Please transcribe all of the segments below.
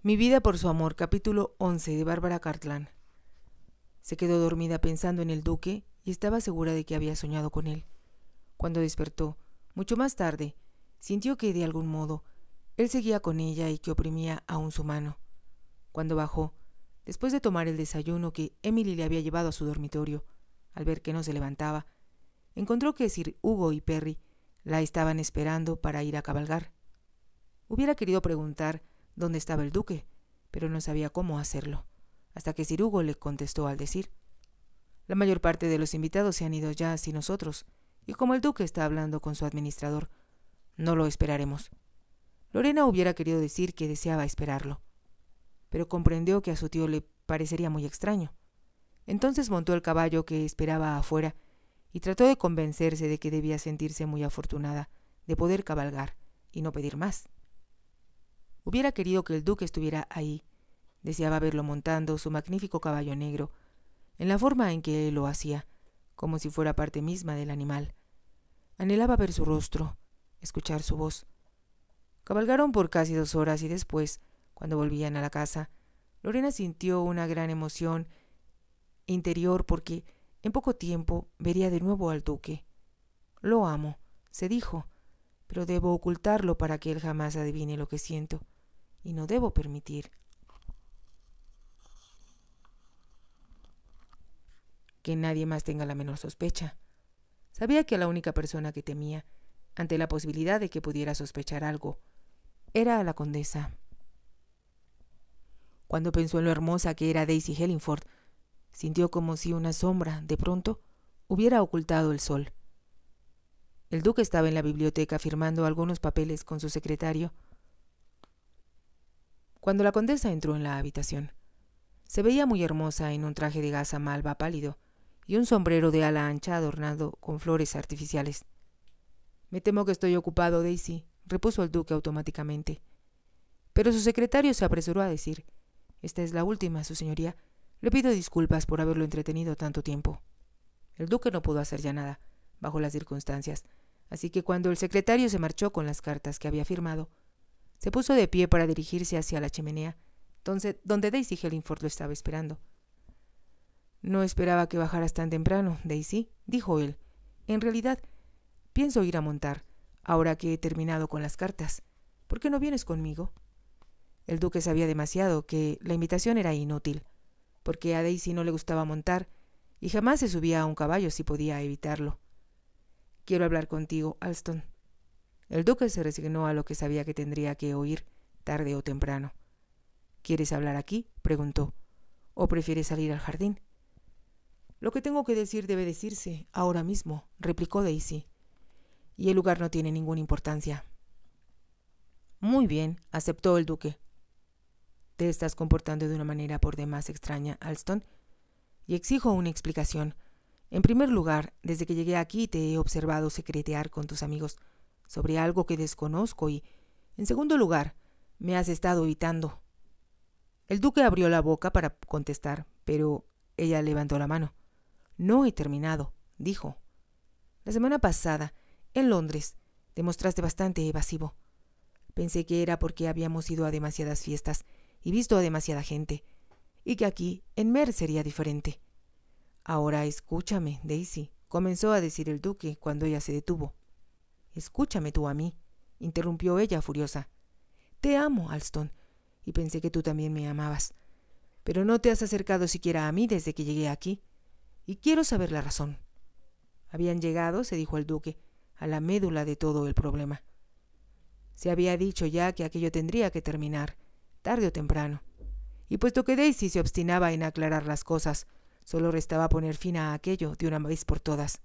Mi vida por su amor, capítulo 11 de Bárbara Cartland. Se quedó dormida pensando en el duque y estaba segura de que había soñado con él. Cuando despertó, mucho más tarde, sintió que de algún modo él seguía con ella y que oprimía aún su mano. Cuando bajó, después de tomar el desayuno que Emily le había llevado a su dormitorio, al ver que no se levantaba, encontró que Sir Hugo y Perry la estaban esperando para ir a cabalgar. Hubiera querido preguntar dónde estaba el duque, pero no sabía cómo hacerlo, hasta que Sir le contestó al decir La mayor parte de los invitados se han ido ya sin nosotros, y como el duque está hablando con su administrador, no lo esperaremos. Lorena hubiera querido decir que deseaba esperarlo, pero comprendió que a su tío le parecería muy extraño. Entonces montó el caballo que esperaba afuera y trató de convencerse de que debía sentirse muy afortunada de poder cabalgar y no pedir más. Hubiera querido que el duque estuviera ahí. Deseaba verlo montando su magnífico caballo negro, en la forma en que él lo hacía, como si fuera parte misma del animal. Anhelaba ver su rostro, escuchar su voz. Cabalgaron por casi dos horas y después, cuando volvían a la casa, Lorena sintió una gran emoción interior porque en poco tiempo vería de nuevo al duque. Lo amo, se dijo, pero debo ocultarlo para que él jamás adivine lo que siento y no debo permitir que nadie más tenga la menor sospecha. Sabía que la única persona que temía, ante la posibilidad de que pudiera sospechar algo, era a la condesa. Cuando pensó en lo hermosa que era Daisy Hellingford, sintió como si una sombra, de pronto, hubiera ocultado el sol. El duque estaba en la biblioteca firmando algunos papeles con su secretario cuando la condesa entró en la habitación. Se veía muy hermosa en un traje de gasa malva pálido y un sombrero de ala ancha adornado con flores artificiales. Me temo que estoy ocupado, Daisy, repuso el duque automáticamente. Pero su secretario se apresuró a decir Esta es la última, su señoría. Le pido disculpas por haberlo entretenido tanto tiempo. El duque no pudo hacer ya nada, bajo las circunstancias, así que cuando el secretario se marchó con las cartas que había firmado, se puso de pie para dirigirse hacia la chimenea, donde, donde Daisy Hellingford lo estaba esperando. No esperaba que bajaras tan temprano, Daisy, dijo él. En realidad, pienso ir a montar, ahora que he terminado con las cartas. ¿Por qué no vienes conmigo? El duque sabía demasiado que la invitación era inútil, porque a Daisy no le gustaba montar, y jamás se subía a un caballo si podía evitarlo. Quiero hablar contigo, Alston, el duque se resignó a lo que sabía que tendría que oír tarde o temprano. ¿Quieres hablar aquí? preguntó. ¿O prefieres salir al jardín? Lo que tengo que decir debe decirse ahora mismo, replicó Daisy. Y el lugar no tiene ninguna importancia. Muy bien, aceptó el duque. Te estás comportando de una manera por demás extraña, Alston, y exijo una explicación. En primer lugar, desde que llegué aquí te he observado secretear con tus amigos sobre algo que desconozco y, en segundo lugar, me has estado evitando. El duque abrió la boca para contestar, pero ella levantó la mano. No he terminado, dijo. La semana pasada, en Londres, te mostraste bastante evasivo. Pensé que era porque habíamos ido a demasiadas fiestas y visto a demasiada gente, y que aquí, en Mer, sería diferente. Ahora escúchame, Daisy, comenzó a decir el duque cuando ella se detuvo. Escúchame tú a mí, interrumpió ella furiosa. Te amo, Alston, y pensé que tú también me amabas. Pero no te has acercado siquiera a mí desde que llegué aquí, y quiero saber la razón. Habían llegado, se dijo el duque, a la médula de todo el problema. Se había dicho ya que aquello tendría que terminar, tarde o temprano. Y puesto que Daisy se obstinaba en aclarar las cosas, solo restaba poner fin a aquello de una vez por todas.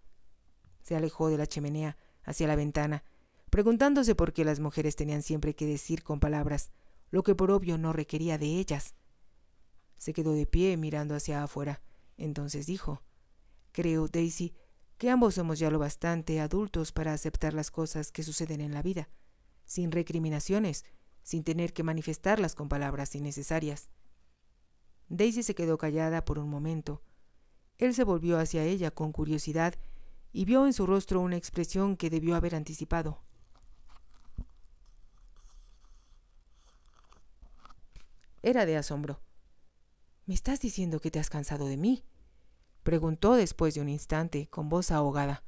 Se alejó de la chimenea hacia la ventana, preguntándose por qué las mujeres tenían siempre que decir con palabras lo que por obvio no requería de ellas. Se quedó de pie mirando hacia afuera. Entonces dijo Creo, Daisy, que ambos somos ya lo bastante adultos para aceptar las cosas que suceden en la vida, sin recriminaciones, sin tener que manifestarlas con palabras innecesarias. Daisy se quedó callada por un momento. Él se volvió hacia ella con curiosidad y vio en su rostro una expresión que debió haber anticipado. era de asombro. ¿Me estás diciendo que te has cansado de mí? preguntó después de un instante, con voz ahogada.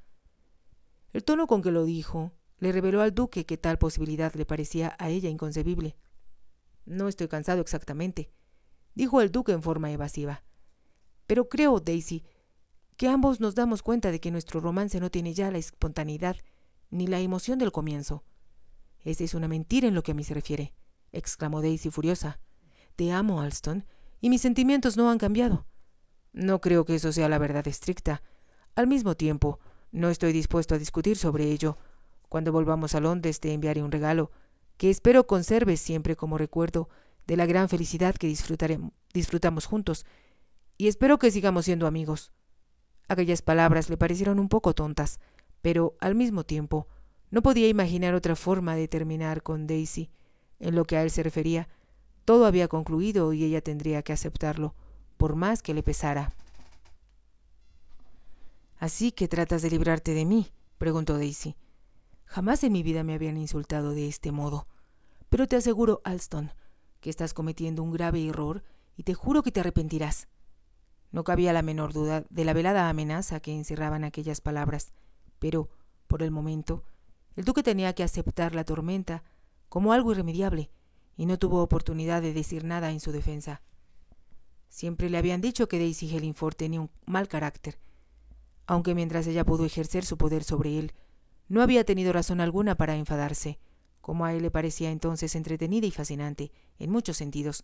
El tono con que lo dijo le reveló al duque que tal posibilidad le parecía a ella inconcebible. No estoy cansado exactamente, dijo el duque en forma evasiva. Pero creo, Daisy, que ambos nos damos cuenta de que nuestro romance no tiene ya la espontaneidad ni la emoción del comienzo. Esa es una mentira en lo que a mí se refiere, exclamó Daisy furiosa. Te amo, Alston, y mis sentimientos no han cambiado. No creo que eso sea la verdad estricta. Al mismo tiempo, no estoy dispuesto a discutir sobre ello. Cuando volvamos a Londres te enviaré un regalo, que espero conserves siempre como recuerdo de la gran felicidad que disfrutamos juntos, y espero que sigamos siendo amigos. Aquellas palabras le parecieron un poco tontas, pero al mismo tiempo no podía imaginar otra forma de terminar con Daisy. En lo que a él se refería, todo había concluido y ella tendría que aceptarlo, por más que le pesara. Así que tratas de librarte de mí, preguntó Daisy. Jamás en mi vida me habían insultado de este modo. Pero te aseguro, Alston, que estás cometiendo un grave error y te juro que te arrepentirás. No cabía la menor duda de la velada amenaza que encerraban aquellas palabras, pero, por el momento, el duque tenía que aceptar la tormenta como algo irremediable, y no tuvo oportunidad de decir nada en su defensa. Siempre le habían dicho que Daisy Hellingford tenía un mal carácter, aunque mientras ella pudo ejercer su poder sobre él, no había tenido razón alguna para enfadarse, como a él le parecía entonces entretenida y fascinante, en muchos sentidos.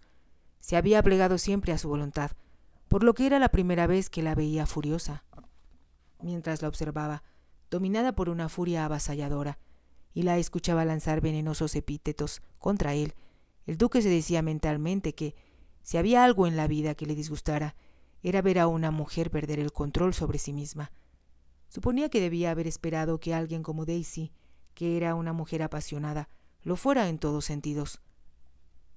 Se había plegado siempre a su voluntad, por lo que era la primera vez que la veía furiosa. Mientras la observaba, dominada por una furia avasalladora, y la escuchaba lanzar venenosos epítetos contra él, el duque se decía mentalmente que, si había algo en la vida que le disgustara, era ver a una mujer perder el control sobre sí misma. Suponía que debía haber esperado que alguien como Daisy, que era una mujer apasionada, lo fuera en todos sentidos.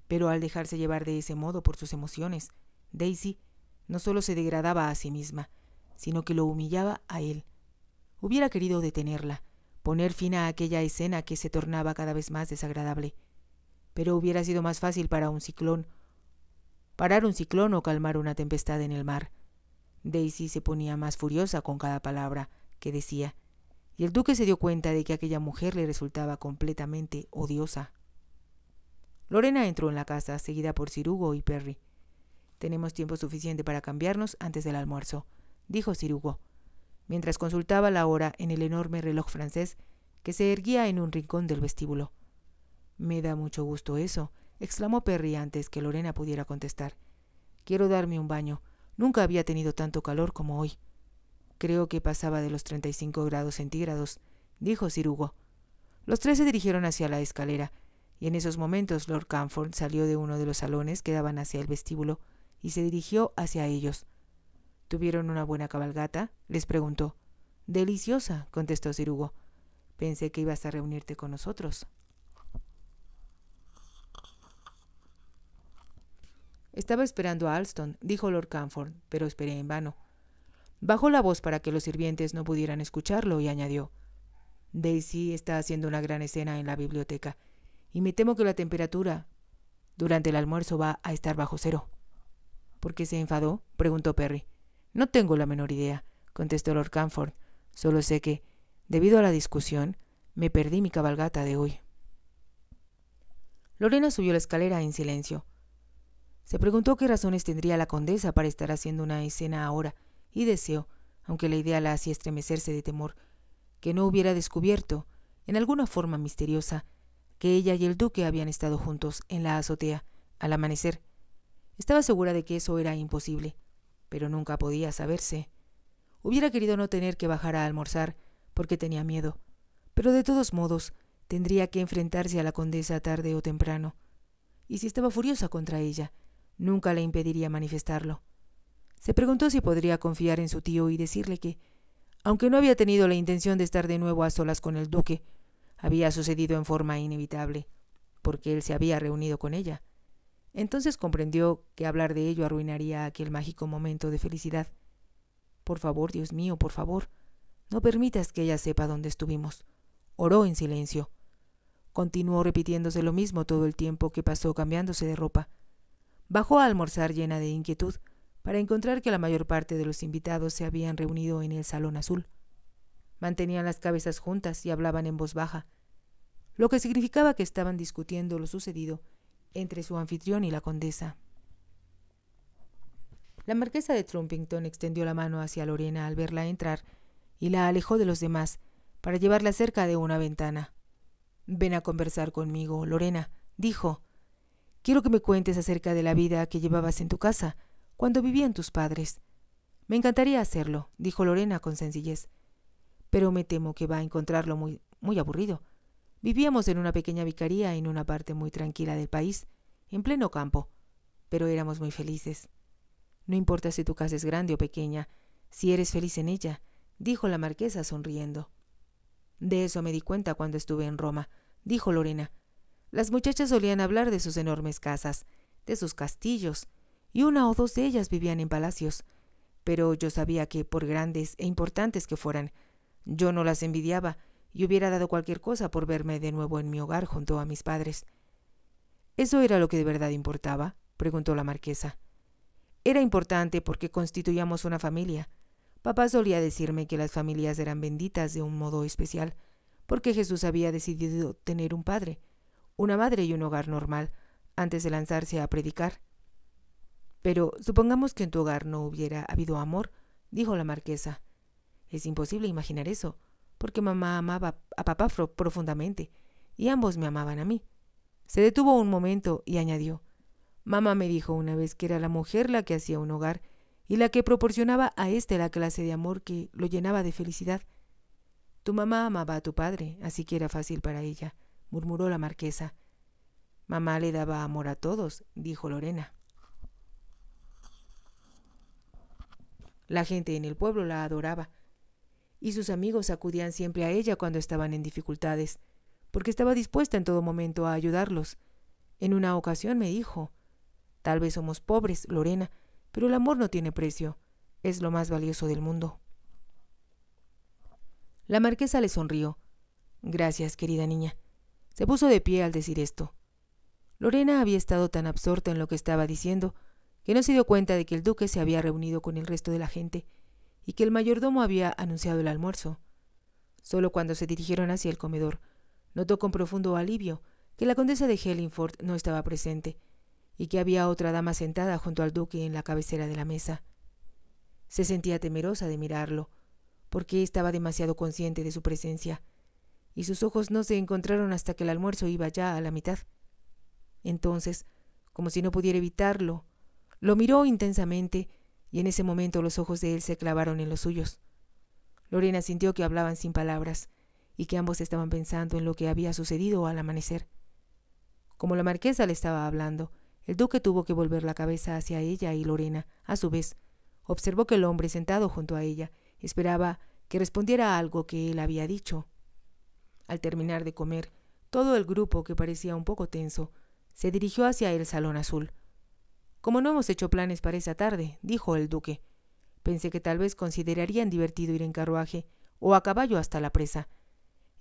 Pero al dejarse llevar de ese modo por sus emociones, Daisy no solo se degradaba a sí misma, sino que lo humillaba a él. Hubiera querido detenerla, poner fin a aquella escena que se tornaba cada vez más desagradable. Pero hubiera sido más fácil para un ciclón parar un ciclón o calmar una tempestad en el mar. Daisy se ponía más furiosa con cada palabra que decía, y el duque se dio cuenta de que aquella mujer le resultaba completamente odiosa. Lorena entró en la casa, seguida por Cirugo y Perry. Tenemos tiempo suficiente para cambiarnos antes del almuerzo, dijo Sir Hugo, mientras consultaba la hora en el enorme reloj francés que se erguía en un rincón del vestíbulo. Me da mucho gusto eso, exclamó Perry antes que Lorena pudiera contestar. Quiero darme un baño. Nunca había tenido tanto calor como hoy. Creo que pasaba de los treinta y cinco grados centígrados, dijo Sir Hugo. Los tres se dirigieron hacia la escalera, y en esos momentos Lord Camford salió de uno de los salones que daban hacia el vestíbulo y se dirigió hacia ellos. ¿Tuvieron una buena cabalgata? les preguntó. Deliciosa, contestó Sir Hugo. Pensé que ibas a reunirte con nosotros. Estaba esperando a Alston, dijo Lord Camford, pero esperé en vano. Bajó la voz para que los sirvientes no pudieran escucharlo y añadió Daisy está haciendo una gran escena en la biblioteca, y me temo que la temperatura durante el almuerzo va a estar bajo cero. ¿Por qué se enfadó? preguntó Perry. No tengo la menor idea, contestó Lord Camford. Solo sé que, debido a la discusión, me perdí mi cabalgata de hoy. Lorena subió la escalera en silencio. Se preguntó qué razones tendría la condesa para estar haciendo una escena ahora, y deseó, aunque la idea la hacía estremecerse de temor, que no hubiera descubierto, en alguna forma misteriosa, que ella y el duque habían estado juntos en la azotea al amanecer estaba segura de que eso era imposible, pero nunca podía saberse. Hubiera querido no tener que bajar a almorzar, porque tenía miedo, pero de todos modos tendría que enfrentarse a la condesa tarde o temprano. Y si estaba furiosa contra ella, nunca le impediría manifestarlo. Se preguntó si podría confiar en su tío y decirle que, aunque no había tenido la intención de estar de nuevo a solas con el duque, había sucedido en forma inevitable, porque él se había reunido con ella. Entonces comprendió que hablar de ello arruinaría aquel mágico momento de felicidad. Por favor, Dios mío, por favor, no permitas que ella sepa dónde estuvimos. Oró en silencio. Continuó repitiéndose lo mismo todo el tiempo que pasó cambiándose de ropa. Bajó a almorzar llena de inquietud, para encontrar que la mayor parte de los invitados se habían reunido en el salón azul. Mantenían las cabezas juntas y hablaban en voz baja, lo que significaba que estaban discutiendo lo sucedido entre su anfitrión y la condesa. La marquesa de Trumpington extendió la mano hacia Lorena al verla entrar y la alejó de los demás para llevarla cerca de una ventana. Ven a conversar conmigo, Lorena, dijo. Quiero que me cuentes acerca de la vida que llevabas en tu casa, cuando vivían tus padres. Me encantaría hacerlo, dijo Lorena con sencillez, pero me temo que va a encontrarlo muy, muy aburrido. Vivíamos en una pequeña vicaría en una parte muy tranquila del país, en pleno campo, pero éramos muy felices. No importa si tu casa es grande o pequeña, si eres feliz en ella, dijo la marquesa sonriendo. De eso me di cuenta cuando estuve en Roma, dijo Lorena. Las muchachas solían hablar de sus enormes casas, de sus castillos, y una o dos de ellas vivían en palacios, pero yo sabía que, por grandes e importantes que fueran, yo no las envidiaba y hubiera dado cualquier cosa por verme de nuevo en mi hogar junto a mis padres. ¿Eso era lo que de verdad importaba? preguntó la marquesa. Era importante porque constituíamos una familia. Papá solía decirme que las familias eran benditas de un modo especial, porque Jesús había decidido tener un padre, una madre y un hogar normal, antes de lanzarse a predicar. Pero supongamos que en tu hogar no hubiera habido amor, dijo la marquesa. Es imposible imaginar eso porque mamá amaba a papá profundamente y ambos me amaban a mí. Se detuvo un momento y añadió, Mamá me dijo una vez que era la mujer la que hacía un hogar y la que proporcionaba a éste la clase de amor que lo llenaba de felicidad. Tu mamá amaba a tu padre, así que era fácil para ella, murmuró la marquesa. Mamá le daba amor a todos, dijo Lorena. La gente en el pueblo la adoraba, y sus amigos acudían siempre a ella cuando estaban en dificultades, porque estaba dispuesta en todo momento a ayudarlos. En una ocasión me dijo Tal vez somos pobres, Lorena, pero el amor no tiene precio. Es lo más valioso del mundo. La marquesa le sonrió. Gracias, querida niña. Se puso de pie al decir esto. Lorena había estado tan absorta en lo que estaba diciendo que no se dio cuenta de que el duque se había reunido con el resto de la gente y que el mayordomo había anunciado el almuerzo. Solo cuando se dirigieron hacia el comedor, notó con profundo alivio que la condesa de Hellingford no estaba presente y que había otra dama sentada junto al duque en la cabecera de la mesa. Se sentía temerosa de mirarlo, porque estaba demasiado consciente de su presencia, y sus ojos no se encontraron hasta que el almuerzo iba ya a la mitad. Entonces, como si no pudiera evitarlo, lo miró intensamente y en ese momento los ojos de él se clavaron en los suyos. Lorena sintió que hablaban sin palabras y que ambos estaban pensando en lo que había sucedido al amanecer. Como la marquesa le estaba hablando, el duque tuvo que volver la cabeza hacia ella y Lorena, a su vez, observó que el hombre sentado junto a ella esperaba que respondiera a algo que él había dicho. Al terminar de comer, todo el grupo, que parecía un poco tenso, se dirigió hacia el salón azul, como no hemos hecho planes para esa tarde, dijo el duque. Pensé que tal vez considerarían divertido ir en carruaje o a caballo hasta la presa.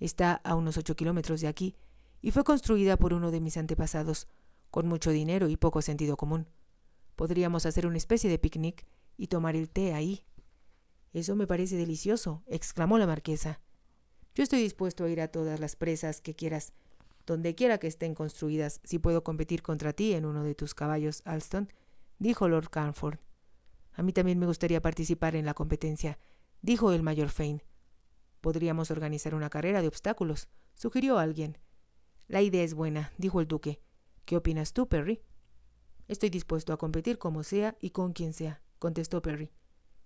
Está a unos ocho kilómetros de aquí y fue construida por uno de mis antepasados, con mucho dinero y poco sentido común. Podríamos hacer una especie de picnic y tomar el té ahí. Eso me parece delicioso, exclamó la marquesa. Yo estoy dispuesto a ir a todas las presas que quieras, donde quiera que estén construidas, si puedo competir contra ti en uno de tus caballos, Alston, dijo Lord Carnford. A mí también me gustaría participar en la competencia, dijo el mayor Fane. Podríamos organizar una carrera de obstáculos, sugirió alguien. La idea es buena, dijo el duque. ¿Qué opinas tú, Perry? Estoy dispuesto a competir como sea y con quien sea, contestó Perry,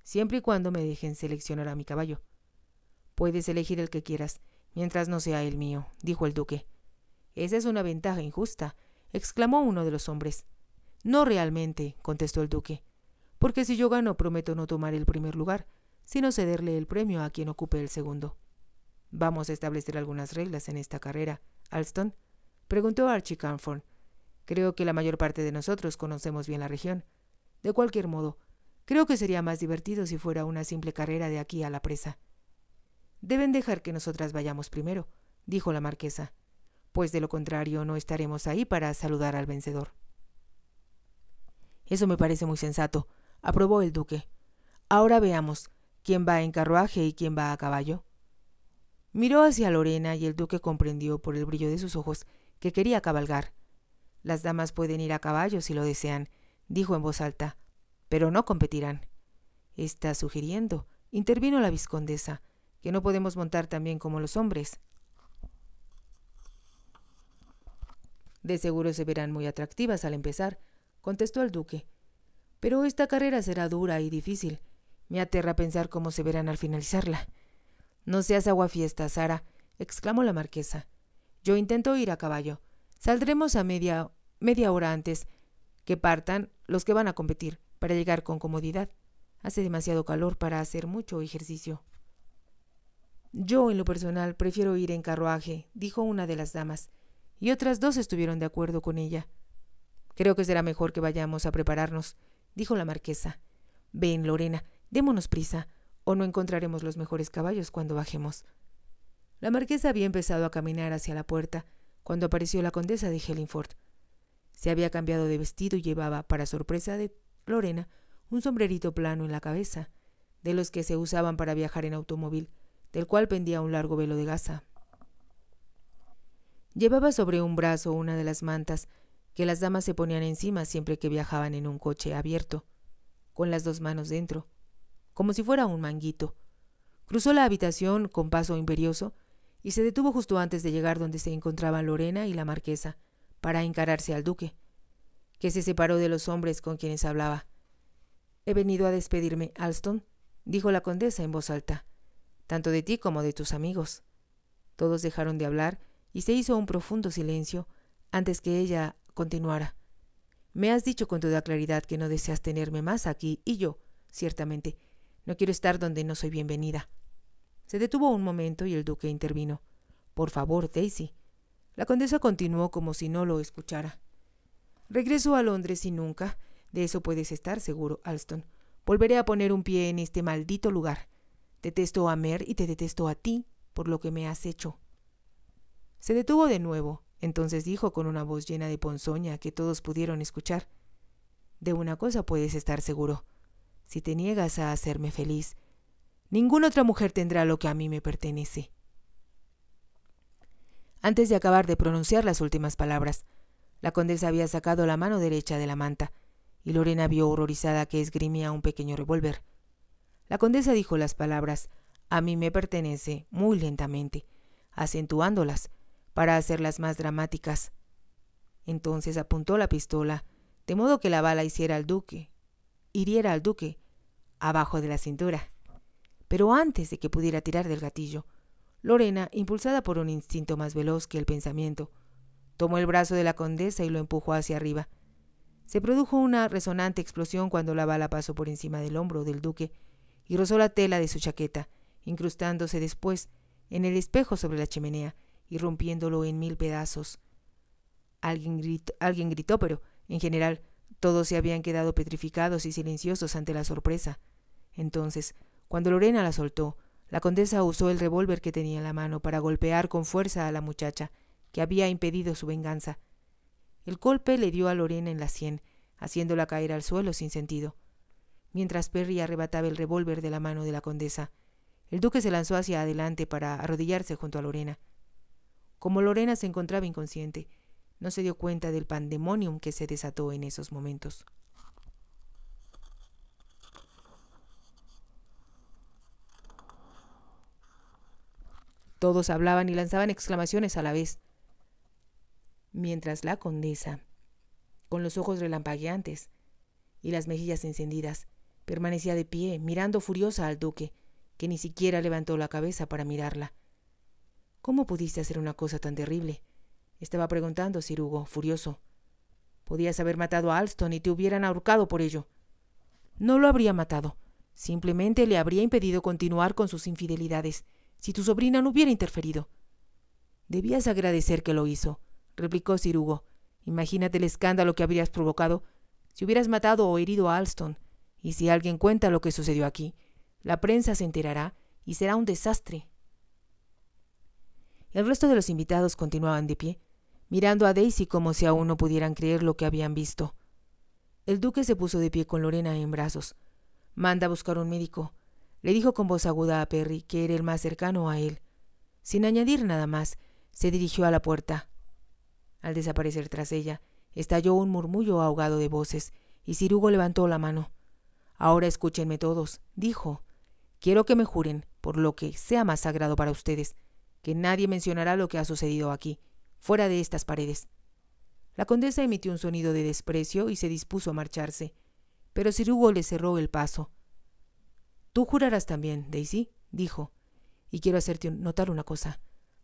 siempre y cuando me dejen seleccionar a mi caballo. Puedes elegir el que quieras, mientras no sea el mío, dijo el duque. Esa es una ventaja injusta, exclamó uno de los hombres. No realmente, contestó el duque, porque si yo gano prometo no tomar el primer lugar, sino cederle el premio a quien ocupe el segundo. Vamos a establecer algunas reglas en esta carrera, Alston, preguntó Archie Carnford. Creo que la mayor parte de nosotros conocemos bien la región. De cualquier modo, creo que sería más divertido si fuera una simple carrera de aquí a la presa. Deben dejar que nosotras vayamos primero, dijo la marquesa pues de lo contrario no estaremos ahí para saludar al vencedor. Eso me parece muy sensato, aprobó el duque. Ahora veamos, ¿quién va en carruaje y quién va a caballo? Miró hacia Lorena y el duque comprendió por el brillo de sus ojos que quería cabalgar. Las damas pueden ir a caballo si lo desean, dijo en voz alta, pero no competirán. Está sugiriendo, intervino la vizcondesa, que no podemos montar tan bien como los hombres. De seguro se verán muy atractivas al empezar, contestó el duque. Pero esta carrera será dura y difícil. Me aterra pensar cómo se verán al finalizarla. No seas aguafiesta, Sara, exclamó la marquesa. Yo intento ir a caballo. Saldremos a media, media hora antes que partan los que van a competir, para llegar con comodidad. Hace demasiado calor para hacer mucho ejercicio. Yo, en lo personal, prefiero ir en carruaje, dijo una de las damas, y otras dos estuvieron de acuerdo con ella. Creo que será mejor que vayamos a prepararnos, dijo la marquesa. Ven, Lorena, démonos prisa, o no encontraremos los mejores caballos cuando bajemos. La marquesa había empezado a caminar hacia la puerta cuando apareció la condesa de Hellingford. Se había cambiado de vestido y llevaba, para sorpresa de Lorena, un sombrerito plano en la cabeza, de los que se usaban para viajar en automóvil, del cual pendía un largo velo de gasa. Llevaba sobre un brazo una de las mantas que las damas se ponían encima siempre que viajaban en un coche abierto, con las dos manos dentro, como si fuera un manguito. Cruzó la habitación con paso imperioso y se detuvo justo antes de llegar donde se encontraban Lorena y la marquesa, para encararse al duque, que se separó de los hombres con quienes hablaba. He venido a despedirme, Alston, dijo la condesa en voz alta, tanto de ti como de tus amigos. Todos dejaron de hablar y se hizo un profundo silencio antes que ella continuara. Me has dicho con toda claridad que no deseas tenerme más aquí, y yo, ciertamente, no quiero estar donde no soy bienvenida. Se detuvo un momento y el duque intervino. Por favor, Daisy. La condesa continuó como si no lo escuchara. Regreso a Londres y nunca, de eso puedes estar seguro, Alston. Volveré a poner un pie en este maldito lugar. Detesto a Mer y te detesto a ti por lo que me has hecho. Se detuvo de nuevo, entonces dijo con una voz llena de ponzoña que todos pudieron escuchar. De una cosa puedes estar seguro. Si te niegas a hacerme feliz, ninguna otra mujer tendrá lo que a mí me pertenece. Antes de acabar de pronunciar las últimas palabras, la condesa había sacado la mano derecha de la manta, y Lorena vio horrorizada que esgrimía un pequeño revólver. La condesa dijo las palabras a mí me pertenece muy lentamente, acentuándolas, para hacerlas más dramáticas. Entonces apuntó la pistola, de modo que la bala hiciera al duque, hiriera al duque, abajo de la cintura. Pero antes de que pudiera tirar del gatillo, Lorena, impulsada por un instinto más veloz que el pensamiento, tomó el brazo de la condesa y lo empujó hacia arriba. Se produjo una resonante explosión cuando la bala pasó por encima del hombro del duque y rozó la tela de su chaqueta, incrustándose después en el espejo sobre la chimenea y rompiéndolo en mil pedazos. Alguien gritó, alguien gritó, pero, en general, todos se habían quedado petrificados y silenciosos ante la sorpresa. Entonces, cuando Lorena la soltó, la condesa usó el revólver que tenía en la mano para golpear con fuerza a la muchacha, que había impedido su venganza. El golpe le dio a Lorena en la sien, haciéndola caer al suelo sin sentido. Mientras Perry arrebataba el revólver de la mano de la condesa, el duque se lanzó hacia adelante para arrodillarse junto a Lorena. Como Lorena se encontraba inconsciente, no se dio cuenta del pandemonium que se desató en esos momentos. Todos hablaban y lanzaban exclamaciones a la vez, mientras la condesa, con los ojos relampagueantes y las mejillas encendidas, permanecía de pie, mirando furiosa al duque, que ni siquiera levantó la cabeza para mirarla. ¿Cómo pudiste hacer una cosa tan terrible? Estaba preguntando Sir Hugo, furioso. Podías haber matado a Alston y te hubieran ahorcado por ello. No lo habría matado. Simplemente le habría impedido continuar con sus infidelidades, si tu sobrina no hubiera interferido. Debías agradecer que lo hizo, replicó Sir Hugo. Imagínate el escándalo que habrías provocado si hubieras matado o herido a Alston. Y si alguien cuenta lo que sucedió aquí, la prensa se enterará y será un desastre. El resto de los invitados continuaban de pie, mirando a Daisy como si aún no pudieran creer lo que habían visto. El duque se puso de pie con Lorena en brazos. Manda a buscar un médico. Le dijo con voz aguda a Perry que era el más cercano a él. Sin añadir nada más, se dirigió a la puerta. Al desaparecer tras ella, estalló un murmullo ahogado de voces, y Cirugo levantó la mano. Ahora escúchenme todos, dijo. Quiero que me juren, por lo que sea más sagrado para ustedes, que nadie mencionará lo que ha sucedido aquí, fuera de estas paredes. La condesa emitió un sonido de desprecio y se dispuso a marcharse, pero Cirugo le cerró el paso. Tú jurarás también, Daisy, dijo, y quiero hacerte notar una cosa.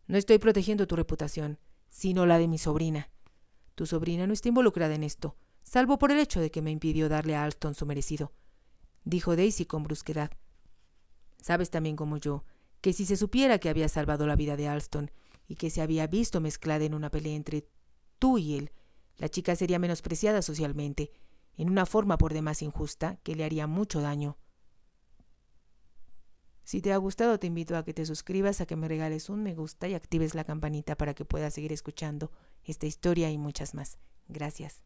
No estoy protegiendo tu reputación, sino la de mi sobrina. Tu sobrina no está involucrada en esto, salvo por el hecho de que me impidió darle a Alston su merecido, dijo Daisy con brusquedad. Sabes también como yo que si se supiera que había salvado la vida de Alston y que se había visto mezclada en una pelea entre tú y él, la chica sería menospreciada socialmente, en una forma por demás injusta que le haría mucho daño. Si te ha gustado, te invito a que te suscribas, a que me regales un me gusta y actives la campanita para que puedas seguir escuchando esta historia y muchas más. Gracias.